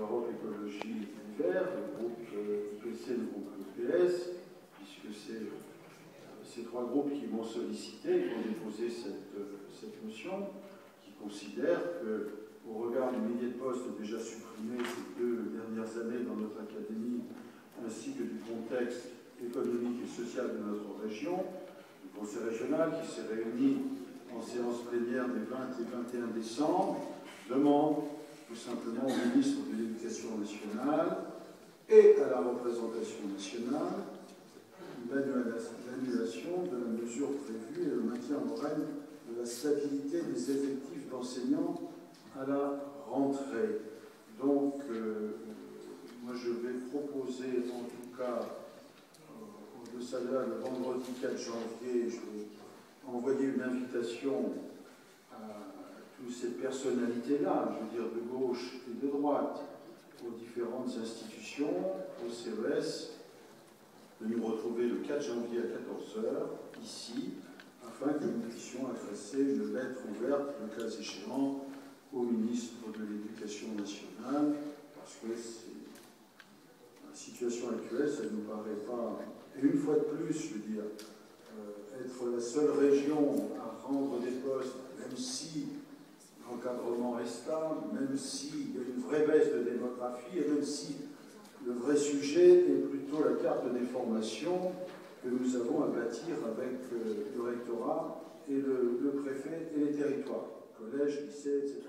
Europe Écologie Vert, le groupe PC, le groupe PS, puisque c'est ces trois groupes qui m'ont sollicité, qui ont déposé cette, cette motion, qui considèrent que, au regard du millier de postes déjà supprimés ces deux dernières années dans notre académie, ainsi que du contexte économique et social de notre région, le Conseil régional qui s'est réuni en séance plénière des 20 et 21 décembre demande tout simplement au ministre de l'Éducation nationale et à la représentation nationale l'annulation de la mesure prévue et le maintien en de la stabilité des effectifs d'enseignants à la rentrée. Donc, euh, moi je vais proposer en tout cas, euh, au deçà le vendredi 4 janvier, je vais envoyer une invitation à toutes ces personnalités-là, je veux dire de gauche aux différentes institutions, au CES, de nous retrouver le 4 janvier à 14h, ici, afin que nous puissions adresser une lettre ouverte, le cas échéant, au ministre de l'Éducation nationale, parce que la situation actuelle, ça ne nous paraît pas, et une fois de plus, je veux dire, euh, être la seule région à rendre des postes, même si l'encadrement est stable, même s'il baisse de démographie, et même si le vrai sujet est plutôt la carte des formations que nous avons à bâtir avec euh, le rectorat et le préfet et les territoires, collèges, lycées, etc.